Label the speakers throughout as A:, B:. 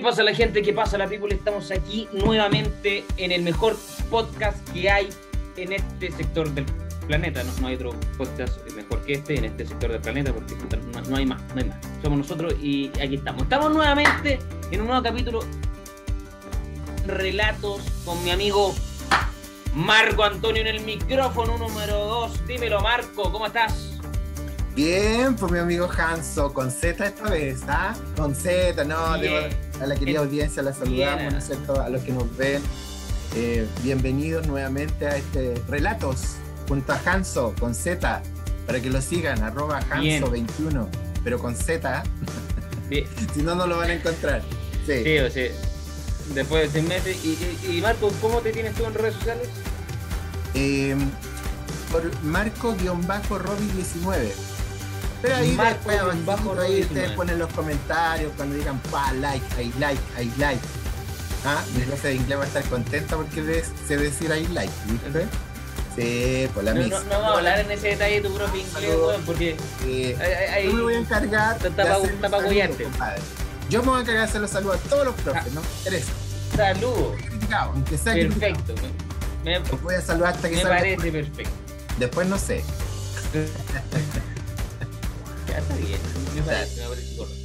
A: ¿Qué pasa la gente? ¿Qué pasa la people? Estamos aquí nuevamente en el mejor podcast que hay en este sector del planeta. No, no hay otro podcast mejor que este en este sector del planeta porque no, no hay más, no hay más. Somos nosotros y aquí estamos. Estamos nuevamente en un nuevo capítulo Relatos con mi amigo Marco Antonio en el micrófono número 2. Dímelo Marco, ¿cómo estás?
B: Bien, pues mi amigo Hanso, con Z esta vez, ¿ah? Con Z, no,
A: Bien.
B: A la querida audiencia la saludamos. ¿no es cierto? A los que nos ven. Eh, bienvenidos nuevamente a este Relatos junto a Hanso, con Z, para que lo sigan, arroba
A: Bien.
B: Hanso21, pero con Z, si no, no lo van a encontrar. Sí.
A: Sí, o sea, después de seis meses. Y, y- y Marco, ¿cómo te tienes tú en redes sociales?
B: Eh, por Marco-Robbie19. Pero ahí
A: Marco
B: después
A: bajo
B: ahí ustedes
A: 19.
B: ponen los comentarios cuando digan pa, like, I like, I like. Ah, mi profe de inglés va a estar contenta porque sé decir I like, ¿viste? Sí, por la
A: No,
B: misma.
A: no, no vamos a hablar en ese detalle de tu propio inglés, weón, porque
B: Eh,
A: hay- hay- hay-
B: yo me voy a encargar. Yo me voy a encargar de hacer los saludos a todos los profes, ¿no? Interesa.
A: saludos.
B: Aunque sea.
A: Perfecto. Me, me-
B: voy a saludar hasta que
A: me
B: salga.
A: parece perfecto.
B: Después no sé.
A: Ya está bien. Me parece, me parece correcto.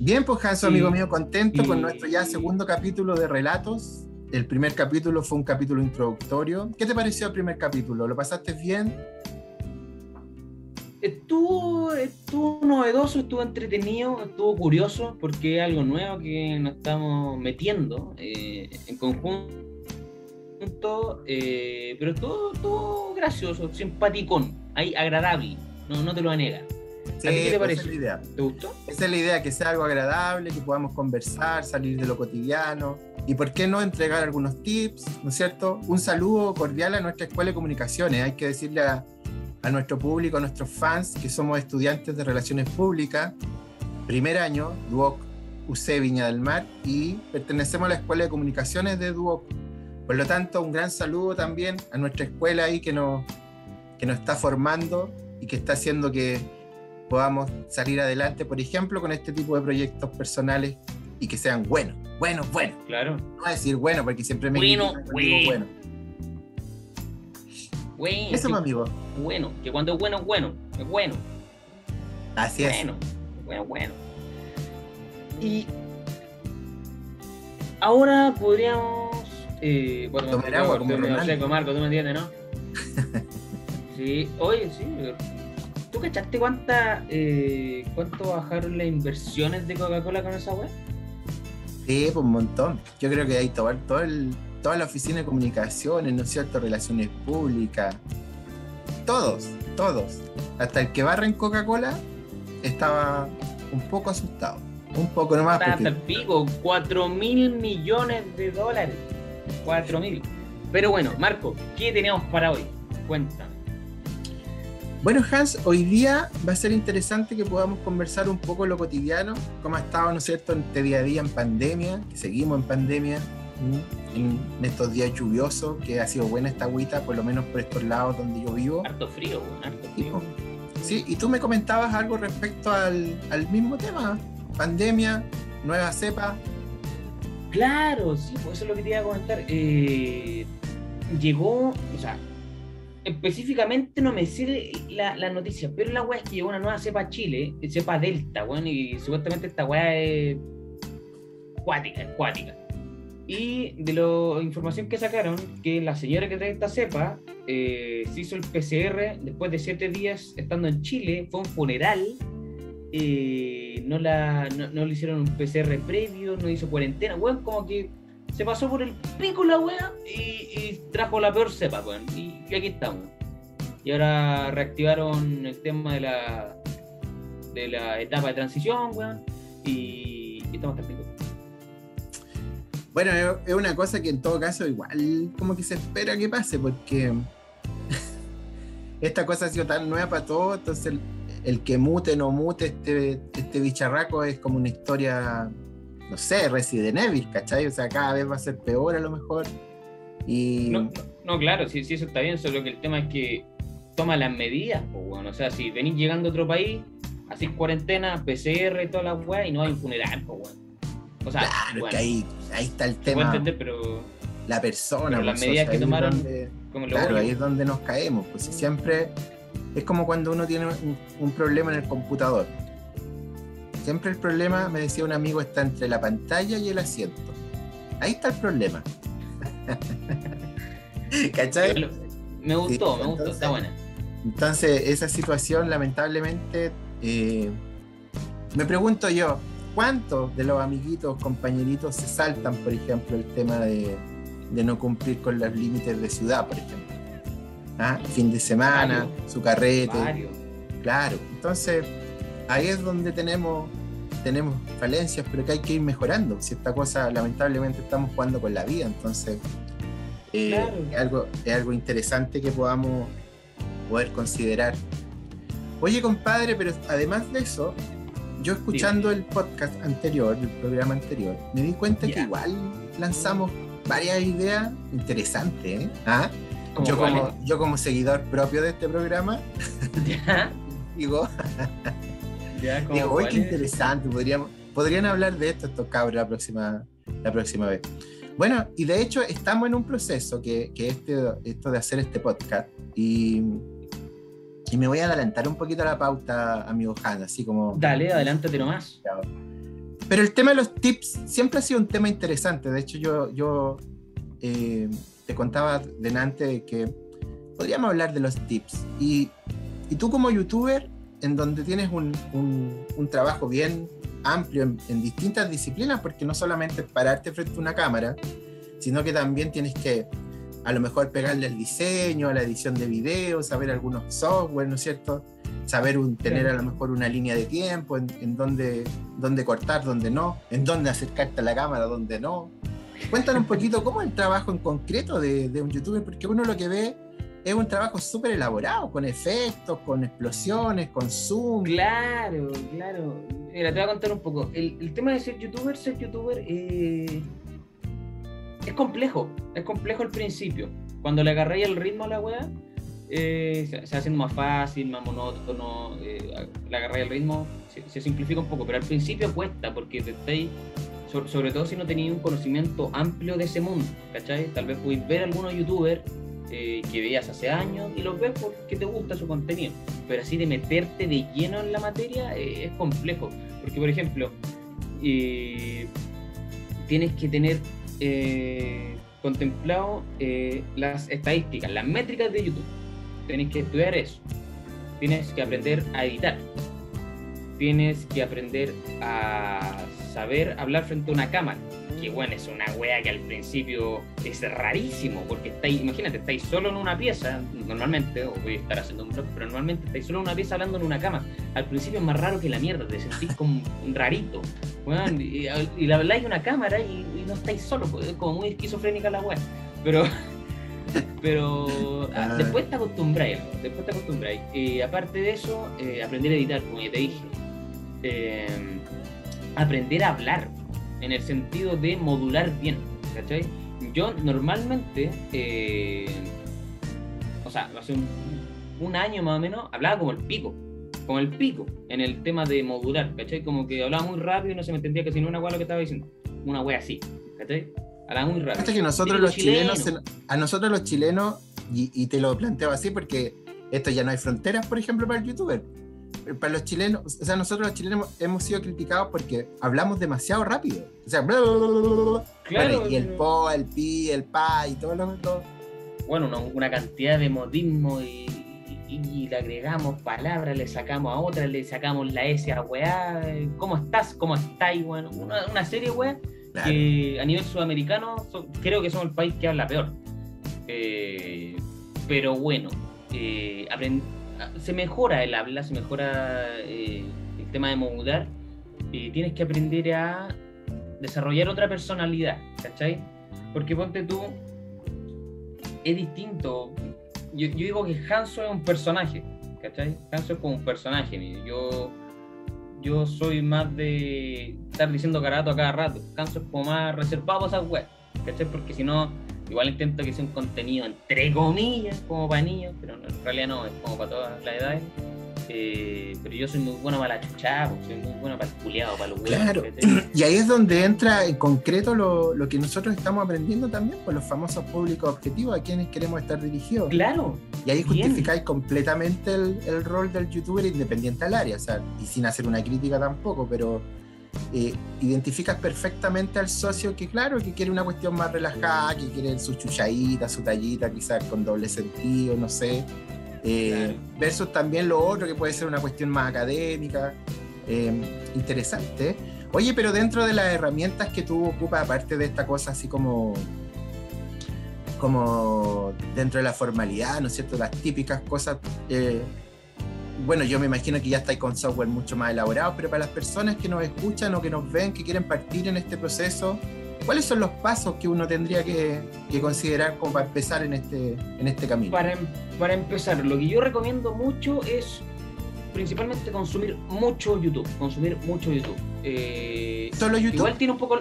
B: Bien, pues Hanso, amigo mío, contento con nuestro ya segundo capítulo de Relatos. El primer capítulo fue un capítulo introductorio. ¿Qué te pareció el primer capítulo? ¿Lo pasaste bien?
A: Estuvo, estuvo novedoso, estuvo entretenido, estuvo curioso, porque es algo nuevo que nos estamos metiendo eh, en conjunto, eh, pero todo, todo gracioso, simpaticón, ahí agradable, no, no te lo va a negar.
B: Sí,
A: ¿A ti qué te pareció?
B: Esa es la idea.
A: ¿Te gustó?
B: Esa es la idea, que sea algo agradable, que podamos conversar, salir de lo cotidiano. Y por qué no entregar algunos tips, ¿no es cierto? Un saludo cordial a nuestra Escuela de Comunicaciones. Hay que decirle a, a nuestro público, a nuestros fans, que somos estudiantes de Relaciones Públicas, primer año, Duoc UC Viña del Mar, y pertenecemos a la Escuela de Comunicaciones de Duoc. Por lo tanto, un gran saludo también a nuestra escuela ahí que nos, que nos está formando y que está haciendo que podamos salir adelante, por ejemplo, con este tipo de proyectos personales y que sean buenos, buenos, buenos.
A: Claro.
B: No a decir bueno porque siempre me
A: Bueno, bueno.
B: bueno.
A: Bueno,
B: Eso, mi amigo.
A: bueno, que cuando es bueno, es bueno, es bueno.
B: Así es.
A: Bueno, bueno, bueno. Y ahora podríamos. Eh, bueno,
B: Tomar agua como
A: Marco, tú me entiendes, ¿no? sí, oye, sí. ¿Tú cachaste cuánta, eh, cuánto bajaron las inversiones de Coca-Cola con esa web?
B: Sí, pues un montón. Yo creo que hay todo, todo el, toda la oficina de comunicaciones, ¿no es cierto? Relaciones públicas. Todos, todos. Hasta el que barra en Coca-Cola estaba un poco asustado. Un poco nomás.
A: Está hasta
B: Porque,
A: el pico, 4 mil millones de dólares. 4 mil. Pero bueno, Marco, ¿qué tenemos para hoy? Cuéntame.
B: Bueno, Hans, hoy día va a ser interesante que podamos conversar un poco lo cotidiano, cómo ha estado, ¿no es cierto?, este día a día en pandemia, que seguimos en pandemia, ¿m? en, en estos días lluviosos, que ha sido buena esta agüita, por lo menos por estos lados donde yo vivo.
A: Harto frío, harto frío.
B: Sí, y tú me comentabas algo respecto al, al mismo tema, pandemia, nueva cepa.
A: Claro, sí, pues eso es lo que te iba a comentar. Eh, llegó, o sea, específicamente no me sé la, la noticia, pero la weá es que llegó una nueva cepa a Chile, cepa Delta, weón, y supuestamente esta weá es cuática, es cuática. Y de la información que sacaron, que la señora que trae esta cepa eh, se hizo el PCR después de siete días estando en Chile, fue un funeral, eh, no, la, no, no le hicieron un PCR previo, no hizo cuarentena, weón, como que se pasó por el pico la weá y, trajo la peor cepa, weón. Y, aquí estamos. Y ahora reactivaron el tema de la de la etapa de transición, weón. Y, y estamos hasta.
B: Bueno, es- una cosa que en todo caso igual como que se espera que pase, porque esta cosa ha sido tan nueva para todos, entonces el, el que mute no mute este, este bicharraco es como una historia, no sé, Resident Evil, ¿cachai? O sea, cada vez va a ser peor a lo mejor. Y
A: No, no, no, claro, sí, sí, eso está bien, solo que el tema es que toma las medidas, pues, weón. O sea, si venís llegando a otro país, así cuarentena, PCR y toda la weá, y no hay un funeral, pues, weón. O sea,
B: claro,
A: bueno,
B: que ahí, ahí está el tema.
A: entender, pero
B: La persona,
A: Pero las
B: pues,
A: medidas que tomaron,
B: donde-
A: como lo
B: Claro, ahí es donde nos caemos. Pues si siempre es como cuando uno tiene un, un problema en el computador. Siempre el problema, me decía un amigo, está entre la pantalla y el asiento. Ahí está el problema. ¿Cachai?
A: Me gustó,
B: Sí,
A: me gustó, está buena.
B: Entonces, esa situación, lamentablemente, eh, me pregunto yo, ¿cuántos de los amiguitos, compañeritos se saltan, por ejemplo, el tema de, de no cumplir con los límites de ciudad, por ejemplo? ¿Ah? Fin de semana, su carrete. Claro, entonces ahí es donde tenemos, tenemos falencias, pero que hay que ir mejorando. Si esta cosa, lamentablemente, estamos jugando con la vida, entonces eh,
A: Claro.
B: es, algo, es algo interesante que podamos poder considerar. Oye, compadre, pero además de eso, yo escuchando el podcast anterior, el programa anterior, me di cuenta que igual lanzamos varias ideas interesantes. ¿eh? ¿Ah?
A: ¿Cómo
B: Yo, como, yo como seguidor propio de este programa, digo,
A: ya, como
B: Digo, uy, qué interesante. Podríamos, podrían hablar de esto estos cabros la próxima, la próxima vez. Bueno, y de hecho estamos en un proceso que, que este, esto de hacer este podcast. Y, y me voy a adelantar un poquito a la pauta, amigo Han, así como...
A: Dale, adelántate nomás.
B: Pero el tema de los tips siempre ha sido un tema interesante. De hecho, yo, yo eh, te contaba delante que podríamos hablar de los tips. Y, y tú como youtuber, en donde tienes un, un- un trabajo bien amplio en, en distintas disciplinas, porque no solamente es pararte frente a una cámara, sino que también tienes que a lo mejor pegarle el diseño, a la edición de video, saber algunos software, ¿no es cierto? Saber un- tener a lo mejor una línea de tiempo, en, en dónde, dónde cortar, dónde no, en dónde acercarte a la cámara, dónde no. Cuéntanos un poquito cómo es el trabajo en concreto de, de un youtuber, porque uno lo que ve es un trabajo súper elaborado, con efectos, con explosiones, con zoom.
A: Claro, claro. Mira, te voy a contar un poco. El, el tema de ser youtuber, ser youtuber eh, es complejo. Es complejo al principio. Cuando le agarré el ritmo a la weá, eh, se, se va haciendo más fácil, más monótono. eh, le agarré el ritmo, se, se simplifica un poco. Pero al principio cuesta porque te estáis. so- Sobre todo si no tenéis un conocimiento amplio de ese mundo, ¿cachai? Tal vez podéis ver algunos youtubers eh, que veías hace años y los ves porque te gusta su contenido pero así de meterte de lleno en la materia eh, es complejo. Porque, por ejemplo, eh, tienes que tener eh, contemplado las estadísticas, las métricas de YouTube. Tienes que estudiar eso. Tienes que aprender a editar. Tienes que aprender a saber hablar frente a una cámara. Que bueno, es una wea que al principio es rarísimo, porque estáis, imagínate, estáis solo en una pieza, normalmente, o voy a estar haciendo un blog, pero normalmente estáis solo en una pieza hablando en una cama. Al principio es más raro que la mierda, te sentís como rarito. y, y le habláis una cámara y, y no estáis solo, pues, es como muy esquizofrénica la wea. Pero, pero ah, después te acostumbráis, después te acostumbráis. Y aparte de eso, eh, aprender a editar, como ya te dije. Eh, aprender a hablar, en el sentido de modular bien, ¿cachai? Yo normalmente, eh, o sea, hace un, un año más o menos, hablaba como el pico, como el pico, en el tema de modular, ¿cachai? Como que hablaba muy rápido y no se me entendía casi ni una hueá lo que estaba diciendo, una hueá así, ¿cachai? Hablaba muy rápido.
B: Hasta que nosotros los chilenos,
A: chileno.
B: a nosotros los chilenos, y, y te lo planteo así porque esto ya no hay fronteras, por ejemplo, para el youtuber. Para los chilenos, o sea, nosotros los chilenos hemos, sido criticados porque hablamos demasiado rápido. O sea, bla, bla, bla, bla, bla, bla.
A: Claro,
B: Bueno, y el
A: pero-
B: po, el pi, el pa y todo lo, lo-
A: bueno, una, una cantidad de modismo y, y- y le agregamos palabras, le sacamos a otras, le sacamos la S a weá, eh, ¿cómo estás? ¿Cómo estáis? Bueno, una, una serie weá
B: Claro.
A: que a nivel sudamericano creo que somos el país que habla peor. Eh, pero bueno, eh, se mejora el habla, se mejora eh, el tema de modular y tienes que aprender a desarrollar otra personalidad, ¿cachai? Porque ponte tú, es distinto. Yo, yo digo que Hanso es un personaje, ¿cachai? Hanso es como un personaje. Yo, yo soy más de estar diciendo carato a cada rato. Hanso es como más reservado a esas weas, ¿cachai? Porque si no, igual intento que sea un contenido entre comillas, como para niños, pero en realidad no, es como para todas las edades. Eh, pero yo soy muy bueno para la chucha, pues, soy muy bueno para el culiado, para los huevos.
B: Claro, y ahí es donde entra en concreto lo, lo, que nosotros estamos aprendiendo también, por los famosos públicos objetivos a quienes queremos estar dirigidos.
A: Claro.
B: Y ahí justificáis completamente el, el, rol del youtuber independiente al área, o sea, y sin hacer una crítica tampoco, pero eh, identificas perfectamente al socio que, claro, que quiere una cuestión más relajada, que quiere su chuchadita, su tallita, quizás con doble sentido, no sé. Eh, versus también lo otro que puede ser una cuestión más académica, eh, interesante. Oye, pero dentro de las herramientas que tú ocupas, aparte de esta cosa así como, como dentro de la formalidad, ¿no es cierto? Las típicas cosas eh, bueno, yo me imagino que ya estáis con software mucho más elaborado, pero para las personas que nos escuchan o que nos ven, que quieren partir en este proceso, ¿cuáles son los pasos que uno tendría que, considerar como para empezar en este, en este camino?
A: Para, em, para empezar, lo que yo recomiendo mucho es principalmente consumir mucho YouTube, consumir mucho YouTube.
B: Eh, ¿Solo YouTube?
A: Igual tiene un poco...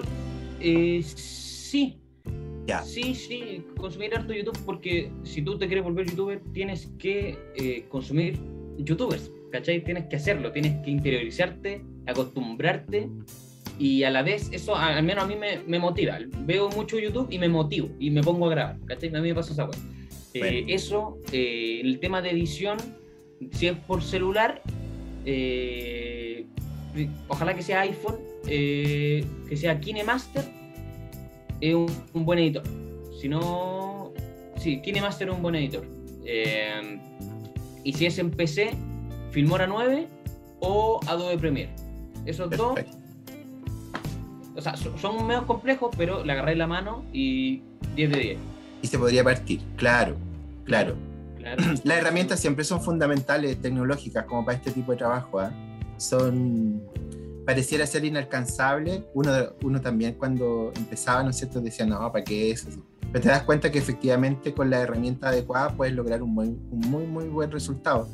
A: Eh, sí. Sí, sí, consumir harto YouTube porque si tú te quieres volver youtuber tienes que eh, consumir youtubers, ¿cachai? Tienes que hacerlo, tienes que interiorizarte, acostumbrarte y a la vez eso al menos a mí me, motiva. Veo mucho YouTube y me motivo y me pongo a grabar, ¿cachai? A mí me pasa esa cosa. Eh, eso, eh, el tema de edición, si es por celular, eh, ojalá que sea iPhone, que sea KineMaster, es un, un, buen editor. Si no, sí, KineMaster es un buen editor. Y si es en PC, Filmora 9 o Adobe Premiere. Esos dos. O sea, son, medio complejos, pero le agarré la mano y 10 de 10.
B: Y se podría partir, claro, claro. Las herramientas siempre son fundamentales, tecnológicas, como para este tipo de trabajo. ¿ah? Son, pareciera ser inalcanzable. Uno, uno también cuando empezaba, ¿no es cierto?, decía, no, ¿para qué eso? Pero te das cuenta que efectivamente con la herramienta adecuada puedes lograr un, muy, muy, muy buen resultado.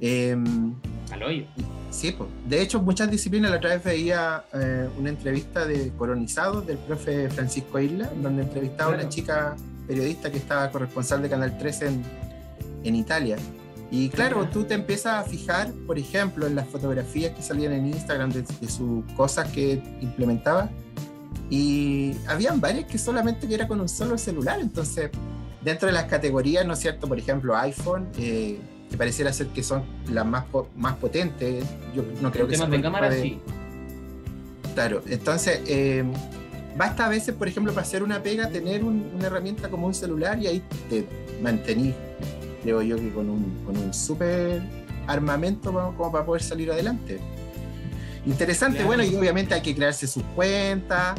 A: Eh, Al hoyo.
B: Sí, pues. de hecho, muchas disciplinas, la otra vez veía eh, una entrevista de Colonizados del profe Francisco Isla, donde entrevistaba a una chica periodista que estaba corresponsal de Canal 13 en, en Italia. Y claro, tú te empiezas a fijar, por ejemplo, en las fotografías que salían en Instagram de, de sus cosas que implementaba y habían varias que solamente era con un solo celular. Entonces, dentro de las categorías, ¿no es cierto? Por ejemplo, iPhone, eh, que pareciera ser que son las más, más potentes. Yo no creo que
A: sea. de cámara, sí.
B: Claro, entonces, eh, basta a veces, por ejemplo, para hacer una pega, tener una herramienta como un celular y ahí te mantenís, creo yo, que con un, con un súper armamento como para poder salir adelante. Interesante, bueno, y obviamente hay que crearse su cuenta.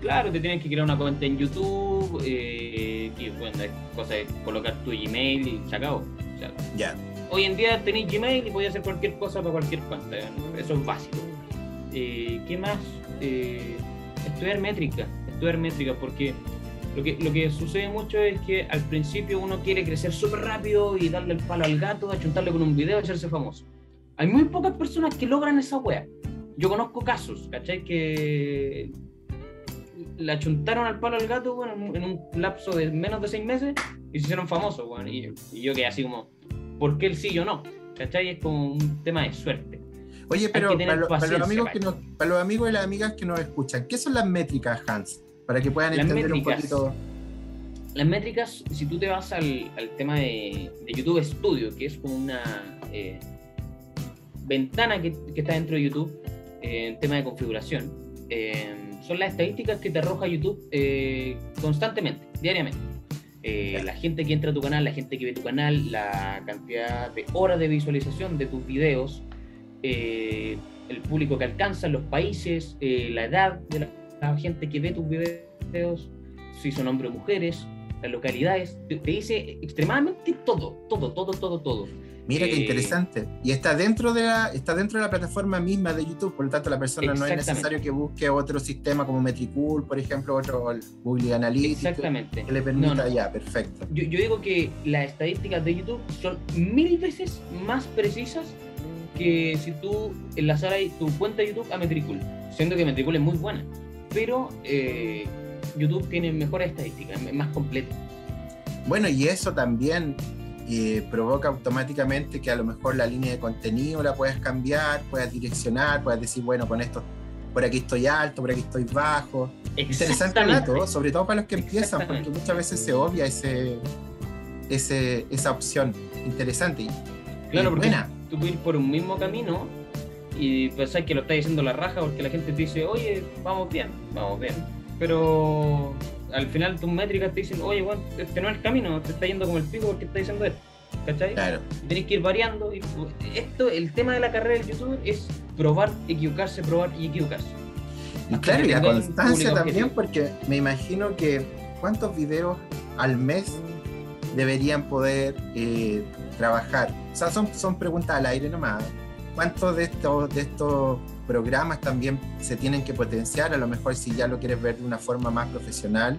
A: Claro, te tienes que crear una cuenta en YouTube, eh, que bueno, cosa de colocar tu Gmail y se acabó.
B: ya.
A: Hoy en día tenéis Gmail y podéis hacer cualquier cosa para cualquier cuenta, eso es básico. Eh, ¿Qué más? Eh, estudiar métrica, estudiar métrica, porque lo que, lo que sucede mucho es que al principio uno quiere crecer súper rápido y darle el palo al gato, achuntarle con un video y hacerse famoso. Hay muy pocas personas que logran esa wea. Yo conozco casos, ¿cachai? Que le achuntaron al palo al gato bueno, en un lapso de menos de seis meses y se hicieron famosos. Bueno, y, yo quedé así como, ¿por qué él sí yo no? ¿cachai? Es como un tema de suerte.
B: Oye, pero para, los amigos que para, los amigos y las amigas que nos escuchan, ¿qué son las métricas, Hans? Para que puedan entender un poquito.
A: Las métricas, si tú te vas al, tema de, YouTube Studio, que es como una eh, ventana que, está dentro de YouTube, eh, en tema de configuración, eh, son las estadísticas que te arroja YouTube eh, constantemente, diariamente. la gente que entra a tu canal, la gente que ve tu canal, la cantidad de horas de visualización de tus videos, el público que alcanza, los países, la edad de la, gente que ve tus videos, si son hombres o mujeres, las localidades, te dice extremadamente todo, todo, todo, todo, todo.
B: Mira qué interesante. Y está dentro de la, está dentro de la plataforma misma de YouTube, por lo tanto la persona no es necesario que busque otro sistema como Metricool, por ejemplo, otro Google Analytics.
A: Exactamente.
B: Que le permita ya, perfecto.
A: Yo, digo que las estadísticas de YouTube son mil veces más precisas que si tú enlazaras tu cuenta de YouTube a Metricool, siendo que Metricool es muy buena, pero eh, YouTube tiene mejores estadísticas, más completa.
B: Bueno, y eso también provoca automáticamente que a lo mejor la línea de contenido la puedas cambiar, puedas direccionar, puedas decir, bueno, con esto, por aquí estoy alto, por aquí estoy bajo. Interesante todo, sobre todo para los que empiezan, porque muchas veces se obvia ese, ese, esa opción. Interesante.
A: Claro, porque buena. tú puedes ir por un mismo camino y pensás que lo está diciendo la raja porque la gente te dice, oye, vamos bien, vamos bien. Pero al final tus métricas te dicen, oye, bueno, este no es el camino, te está yendo como el pico porque está diciendo esto. ¿Cachai? Claro. Tenés que ir variando. Y esto, el tema de la carrera del YouTube es probar, equivocarse, probar y equivocarse.
B: Y claro, y la constancia también, porque me imagino que cuántos videos al mes deberían poder eh, trabajar. O sea, son, son preguntas al aire nomás. ¿Cuántos de estos, de estos programas también se tienen que potenciar? A lo mejor si ya lo quieres ver de una forma más profesional,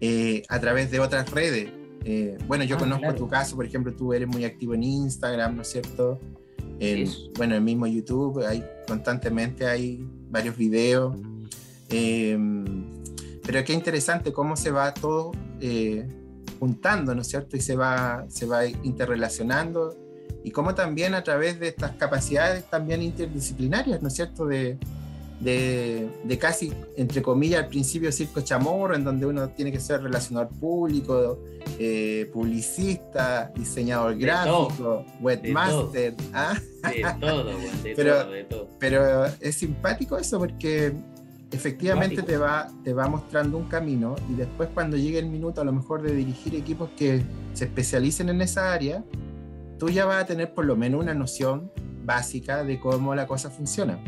B: eh, a través de otras redes. Eh, bueno, yo ah, conozco tu caso, por ejemplo, tú eres muy activo en Instagram, ¿no es cierto? En, bueno, el mismo YouTube, hay constantemente hay varios videos. Em, pero qué interesante cómo se va todo eh, juntando, ¿no es cierto? Y se va, se va interrelacionando y cómo también a través de estas capacidades también interdisciplinarias, ¿no es cierto? De, de, casi, entre comillas, al principio circo chamorro, en donde uno tiene que ser relacionador público, eh, publicista, diseñador gráfico, webmaster. ¿ah?
A: De todo, de pero, todo, de todo.
B: Pero es simpático eso porque efectivamente te va, te va mostrando un camino y después cuando llegue el minuto a lo mejor de dirigir equipos que se especialicen en esa área, tú ya vas a tener por lo menos una noción básica de cómo la cosa funciona.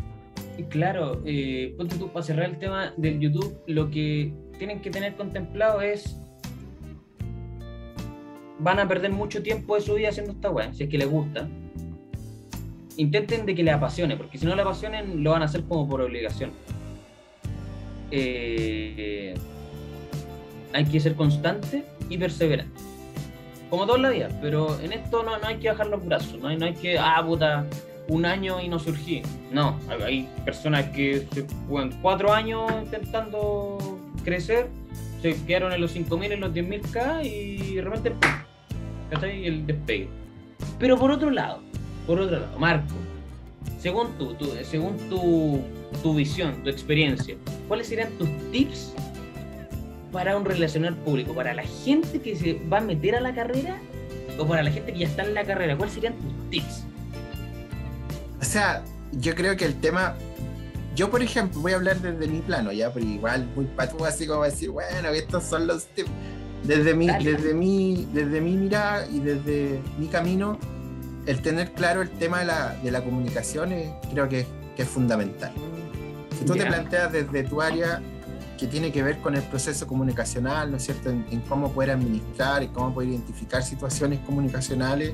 A: Claro, eh, ponte tú, para cerrar el tema del YouTube, lo que tienen que tener contemplado es van a perder mucho tiempo de su vida haciendo esta web, si es que les gusta. Intenten de que les apasione, porque si no le apasionen, lo van a hacer como por obligación. Eh, hay que ser constante y perseverante. Como todo en la vida, pero en esto no, no hay que bajar los brazos, no hay, no hay que, ah, puta, un año y no surgí. No, hay personas que se juegan cuatro años intentando crecer, se quedaron en los 5.000, en los 10.000K y de repente, ¿cachai? El despegue. Pero por otro lado, por otro lado, Marco, según tú, según tu, tu visión, tu experiencia, ¿cuáles serían tus tips para un relacionar público? ¿Para la gente que se va a meter a la carrera o para la gente que ya está en la carrera? ¿Cuáles serían tus tips?
B: O sea, yo creo que el tema. Yo, por ejemplo, voy a hablar desde mi plano, ya, pero igual muy patúo, así como decir, bueno, estos son los tips. Desde mi, desde, mi, desde mi mirada y desde mi camino, el tener claro el tema de la, de la comunicación creo que, que, es fundamental. Si tú te planteas desde tu área que tiene que ver con el proceso comunicacional, ¿no es cierto?, en, cómo poder administrar, y cómo poder identificar situaciones comunicacionales,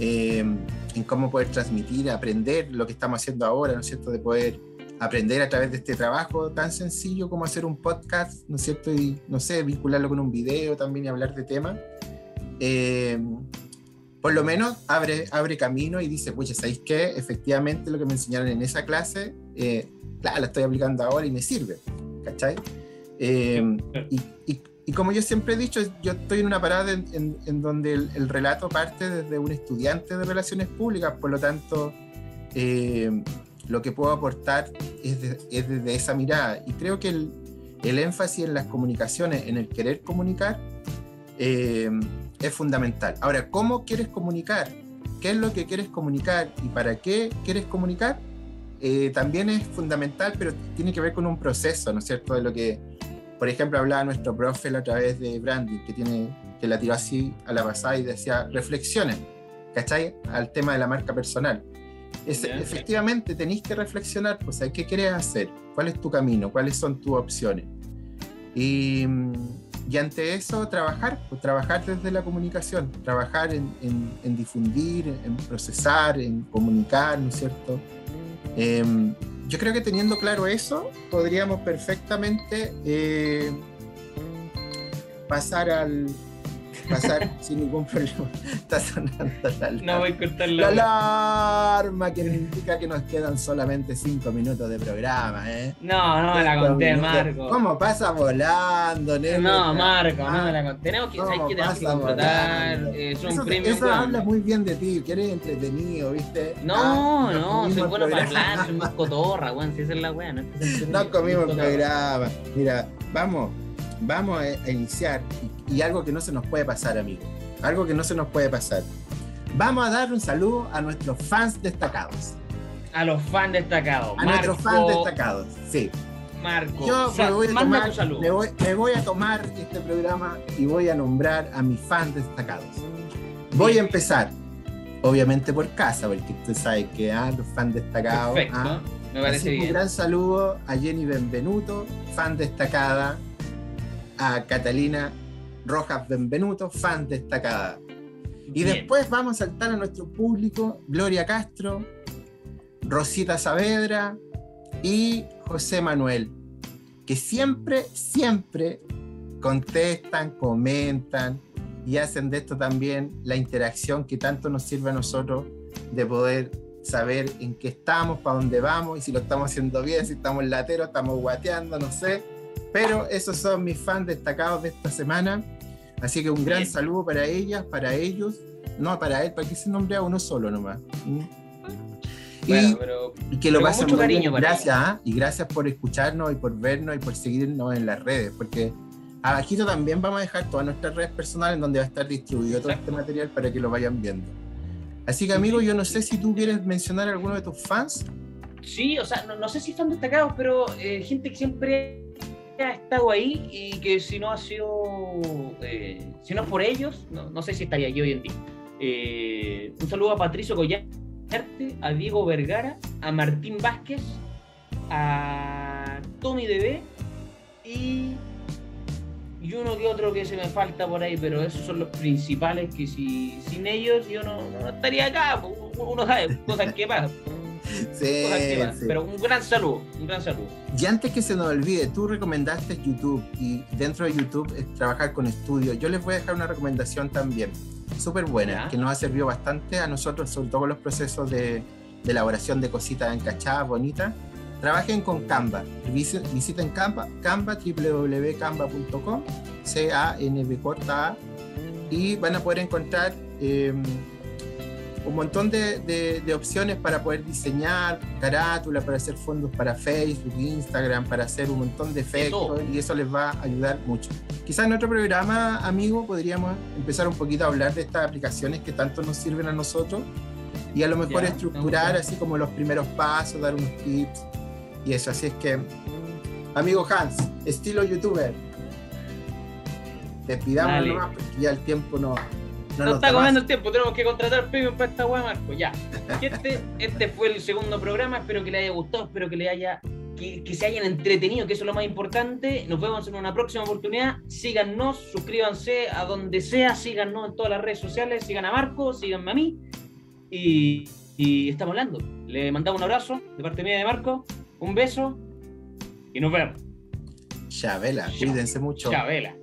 B: eh, en cómo poder transmitir, aprender lo que estamos haciendo ahora, ¿no es cierto?, de poder aprender a través de este trabajo tan sencillo como hacer un podcast, ¿no es cierto?, y, no sé, vincularlo con un video también y hablar de temas. Eh, por lo menos abre, abre camino y dice, pucha, ¿sabéis qué? Efectivamente lo que me enseñaron en esa clase, eh, claro, la estoy aplicando ahora y me sirve. ¿Cachai? Eh, y, como yo siempre he dicho, yo estoy en una parada en, donde el, relato parte desde un estudiante de relaciones públicas, por lo tanto, eh, lo que puedo aportar es, desde esa mirada. Y creo que el, énfasis en las comunicaciones, en el querer comunicar, eh, es fundamental. Ahora, ¿cómo quieres comunicar? ¿Qué es lo que quieres comunicar y para qué quieres comunicar? Eh, también es fundamental, pero tiene que ver con un proceso, ¿no es cierto? De lo que, por ejemplo, hablaba nuestro profe a través de branding, que, tiene, que la tiró así a la pasada y decía, reflexionen, ¿cachai? Al tema de la marca personal. efectivamente, tenéis que reflexionar, pues, ¿qué quieres hacer? ¿Cuál es tu camino? ¿Cuáles son tus opciones? Y, y ante eso, trabajar, pues trabajar desde la comunicación, trabajar en, en, en difundir, en procesar, en comunicar, ¿no es cierto? Em, yo creo que teniendo claro eso, podríamos perfectamente eh, pasar al, pasar sin ningún problema. Está sonando la alarma.
A: No voy a cortar
B: La
A: la.
B: alarma que indica que nos quedan solamente cinco minutos de programa, ¿eh?
A: No, no me la conté,
B: minutos.
A: Marco.
B: ¿Cómo pasa volando, nene?
A: No, Marco, no
B: Ah,
A: me la conté. Tenemos que,
B: ¿cómo
A: ¿sabes que tenemos que
B: pasa
A: contratar?
B: volando?
A: Eh, son
B: Eso, habla muy bien de ti, que eres entretenido, ¿viste?
A: No,
B: Ah,
A: no, soy bueno para hablar, soy muy cotorra, weón, si esa es la weá, no es que
B: No comimos el programa. Mira, vamos, vamos a, iniciar. Y, y algo que no se nos puede pasar, amigo. Algo que no se nos puede pasar. Vamos a dar un saludo a nuestros fans destacados.
A: A los fans destacados.
B: A nuestros fans destacados, sí.
A: Marco,
B: Yo
A: sa-
B: me voy, a tomar, me, voy, me voy a tomar este programa y voy a nombrar a mis fans destacados. Voy a
A: Bien.
B: empezar, obviamente por casa, porque usted sabe que ah, los fans destacados.
A: Perfecto,
B: ah.
A: me parece
B: que un
A: bien.
B: gran saludo a Jenny Benvenuto, fan destacada, a Catalina Rojas Benvenuto, fan destacada. Y
A: Bien.
B: después vamos a saltar a nuestro público, Gloria Castro, Rosita Saavedra y José Manuel, que siempre, siempre contestan, comentan y hacen de esto también la interacción que tanto nos sirve a nosotros de poder saber en qué estamos, para dónde vamos y si lo estamos haciendo bien, si estamos lateros, estamos guateando, no sé. Pero esos son mis fans destacados de esta semana. Así que un gran
A: Bien.
B: saludo para ellas, para ellos. No, para él, para que se nombre a uno solo nomás. ¿Mm? Y,
A: Bueno, pero
B: y que lo pasen muy bien.
A: cariño para
B: Gracias, ¿ah? y gracias por escucharnos y por vernos y por seguirnos en las redes, porque abajito también vamos a dejar todas nuestras redes personales donde va a estar distribuido todo
A: Exacto.
B: este material para que lo vayan viendo. Así que amigo, yo no sé si tú quieres mencionar a alguno de tus fans.
A: sí, o sea, no, no sé si fan destacados, pero eh, gente que siempre ha estado ahí y que si no ha sido, eh, si no es por ellos, no, no sé si estaría aquí hoy en día. Eh, un saludo a Patricio Collarte, a Diego Vergara, a Martín Vázquez, a Tommy DB y, y uno que otro que se me falta por ahí, pero esos son los principales que si sin ellos yo no, no estaría acá. Uno sabe cosas que pasan.
B: Sí, sí.
A: Pero un gran saludo, un gran saludo.
B: Y antes que se nos olvide, tú recomendaste YouTube y dentro de YouTube es trabajar con estudios. Yo les voy a dejar una recomendación también, súper buena,
A: Ya.
B: que nos ha servido bastante a nosotros, sobre todo los procesos de, de elaboración de cositas encachadas, bonitas. Trabajen con Canva. Visi- Visiten Canva, Canva www.canva.com, C-A-N-V corta A, y van a poder encontrar eh, un montón de, de- de opciones para poder diseñar carátulas, para hacer fondos para Facebook, Instagram, para hacer un montón de efectos y eso les va a ayudar mucho. Quizás en otro programa, amigo, podríamos empezar un poquito a hablar de estas aplicaciones que tanto nos sirven a nosotros y a lo mejor
A: Ya,
B: estructurar así como los primeros pasos, dar unos tips y eso. Así es que, amigo Hans, estilo youtuber, despidamos nomás porque ya el tiempo no, no
A: está comiendo el tiempo, tenemos que contratar premium para esta weá, Marco. Ya. Este, este fue el segundo programa, espero que les haya gustado, espero que les haya. Que, que se hayan entretenido, que eso es lo más importante. Nos vemos en una próxima oportunidad. Síganos, suscríbanse a donde sea, síganos en todas las redes sociales, sigan a Marco, síganme a mí. Y, y estamos hablando. Le mandamos un abrazo de parte mía de Marco, un beso y nos vemos.
B: Chabela, cuídense mucho.
A: Chabela.